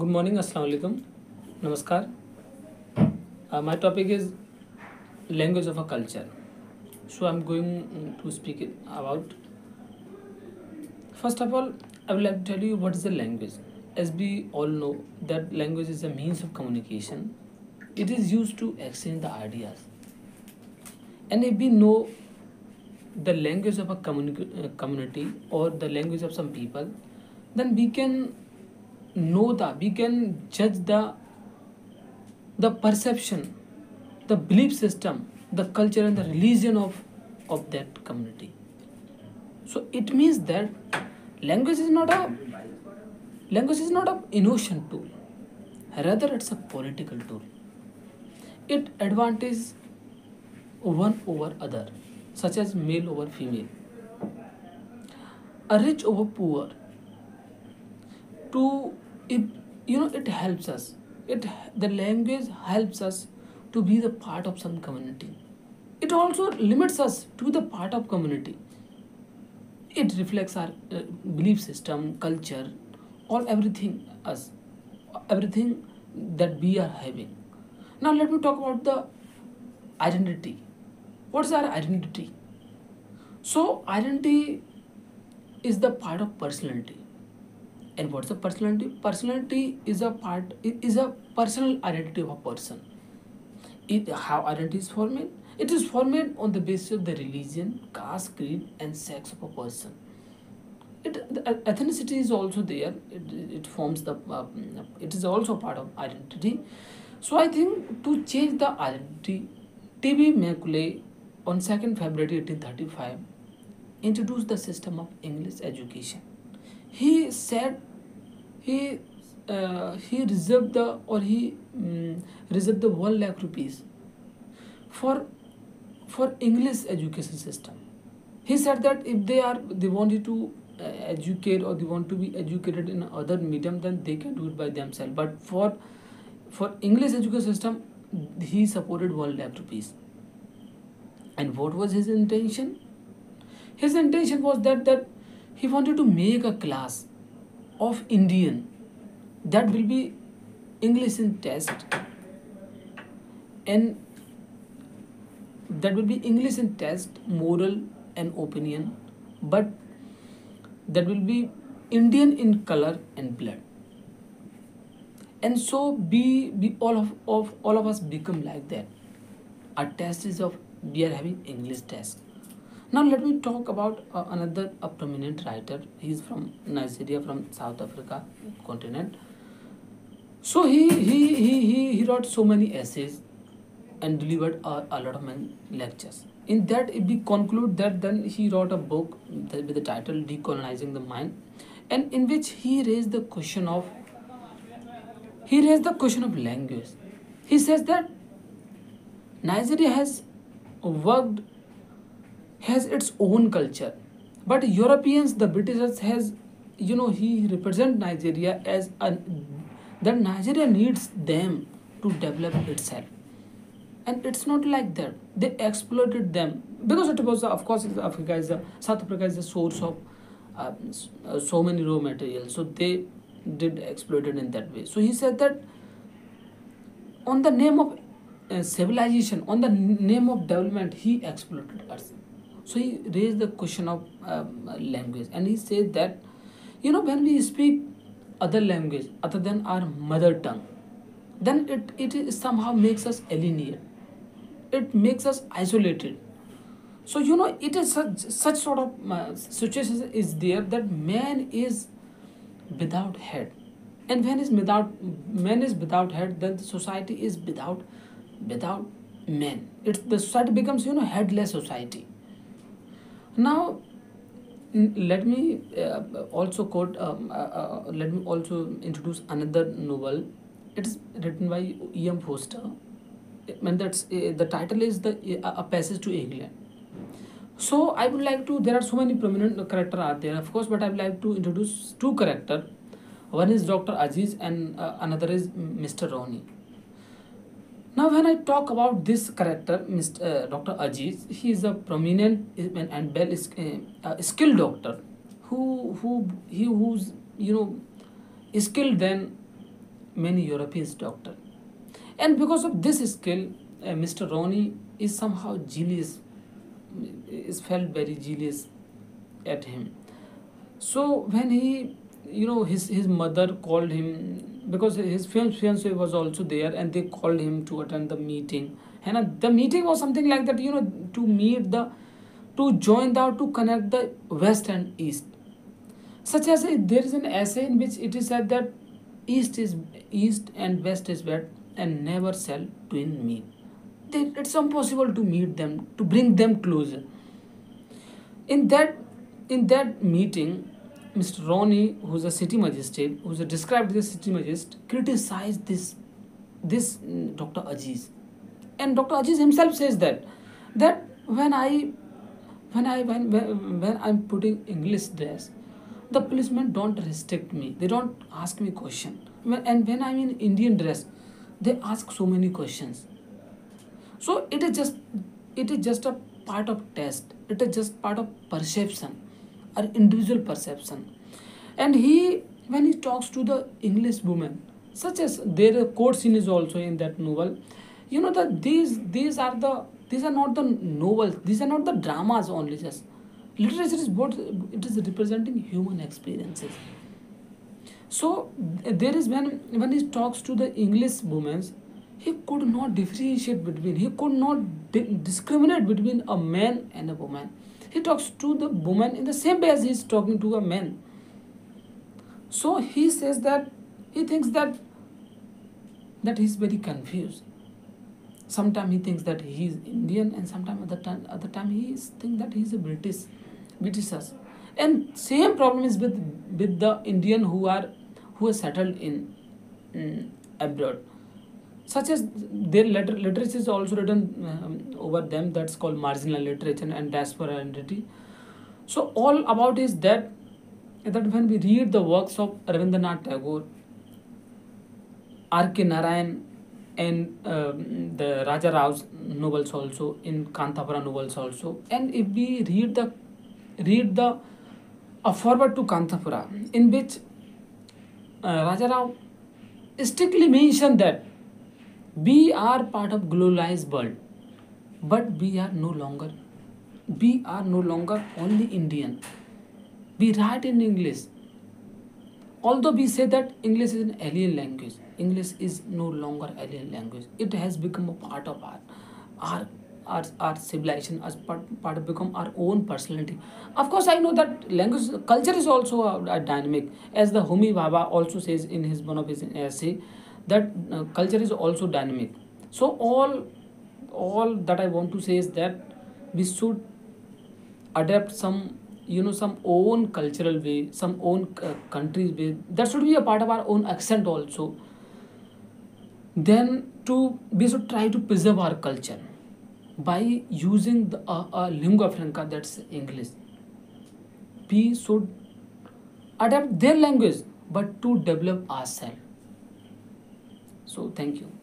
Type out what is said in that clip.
Good morning, alaikum. Namaskar. Uh, my topic is language of a culture. So I'm going to speak it about. First of all, I will like to tell you what is the language. As we all know, that language is a means of communication. It is used to exchange the ideas. And if we know the language of a communi- uh, community or the language of some people, then we can know the we can judge the the perception the belief system the culture and the religion of of that community. So it means that language is not a language is not a emotion tool. Rather it's a political tool. It advantages one over other such as male over female. A rich over poor. To it you know it helps us. It the language helps us to be the part of some community. It also limits us to the part of community. It reflects our uh, belief system culture all everything us everything that we are having. Now let me talk about the identity. What's our identity? So identity is the part of personality and what's the personality personality is a part is a personal identity of a person. It how identity is formed? It is formed on the basis of the religion caste creed and sex of a person. It the ethnicity is also there. It, it forms the uh, it is also part of identity. So i think to change the identity tb Macaulay on 2nd february 1835 introduced the system of english education. He said he uh, he reserved the or he um, reserved the one lakh rupees for for English education system. He said that if they are they wanted to uh, educate or they want to be educated in other medium, then they can do it by themselves. But for for English education system, he supported one lakh rupees. And what was his intention? His intention was that that he wanted to make a class of Indian that will be English in test and that will be English in test, moral and opinion, but that will be Indian in color and blood. And so be, be all of, of all of us become like that. Our test is of we are having English test. Now let me talk about uh, another prominent writer. He's from Nigeria, from South Africa continent. So he he he he, he wrote so many essays and delivered a, a lot of lectures. In that, if we conclude that then he wrote a book with the title Decolonizing the Mind, and in which he raised the question of he raised the question of language. He says that Nigeria has worked has its own culture. But europeans the britishers has you know he represent nigeria as a that nigeria needs them to develop itself. And it's not like that. They exploited them. Because it was of course africa is a south africa is the source of uh, so many raw materials. So they did exploit it in that way. So he said that on the name of uh, civilization on the name of development he exploited us so he raised the question of um, language and he said that you know when we speak other language other than our mother tongue then it, it somehow makes us alienated. It makes us isolated. So you know it is such, such sort of uh, situation is there that man is without head. And when is without man is without head then the society is without without men it's the society becomes you know headless society now let me uh, also quote um, uh, uh, let me also introduce another novel. It is written by em Forster. And that's uh, the title is the uh, a passage to england. So i would like to there are so many prominent characters out there of course but i would like to introduce two character one is dr aziz and uh, another is mr Ronny now when i talk about this character mr uh, dr aziz he is a prominent and well uh, skilled doctor who who he who's you know skilled than many European doctor. And because of this skill, uh, Mr. Ronny is somehow jealous, is felt very jealous at him. So when he, you know, his his mother called him because his fiance was also there, and they called him to attend the meeting. And uh, the meeting was something like that, you know, to meet the, to join the, to connect the west and east. Such as a, there is an essay in which it is said that east is east and west is west, and never shall twin meet. They, it's impossible to meet them, to bring them closer. In that in that meeting, Mr. Ronny, who's a city magistrate, who's described as a city magistrate, criticized this this mm, Dr. Aziz. And Dr. Aziz himself says that that when I when I when when, when I'm putting English dress, the policemen don't restrict me. They don't ask me question. And when I'm in Indian dress, they ask so many questions. So it is just it is just a part of test. It is just part of perception or individual perception. And he when he talks to the English woman, such as their court scene is also in that novel, you know that these these are the these are not the novels, these are not the dramas only just. Literature is what it is representing human experiences. So there is when when he talks to the English women, he could not differentiate between, he could not di- discriminate between a man and a woman. He talks to the woman in the same way as he is talking to a man. So he says that he thinks that that he is very confused. Sometimes he thinks that he is Indian, and sometimes other time other time he is think that he is a British, Britishers. And same problem is with with the Indian who are who are settled in mm, abroad. Such as their letter, literature is also written um, over them. That's called marginal literature and diaspora identity. So all about is that that when we read the works of Rabindranath Tagore, R.K. Narayan, and um, the Raja Rao's novels also, in Kanthapura novels also, and if we read the read the a forward to Kanthapura, in which uh, Raja Rao strictly mentioned that we are part of globalized world, but we are no longer we are no longer only Indian. We write in English. Although we say that English is an alien language, English is no longer alien language. It has become a part of our our our, our civilization as part, part of become our own personality. Of course, I know that language culture is also a, a dynamic, as the Homi Bhabha also says in his one of his essay that uh, culture is also dynamic. So all all that I want to say is that we should adapt some you know some own cultural way some own uh, country's way. That should be a part of our own accent also. Then to we should try to preserve our culture by using the uh, uh, lingua franca that's english. We should adapt their language but to develop ourselves so thank you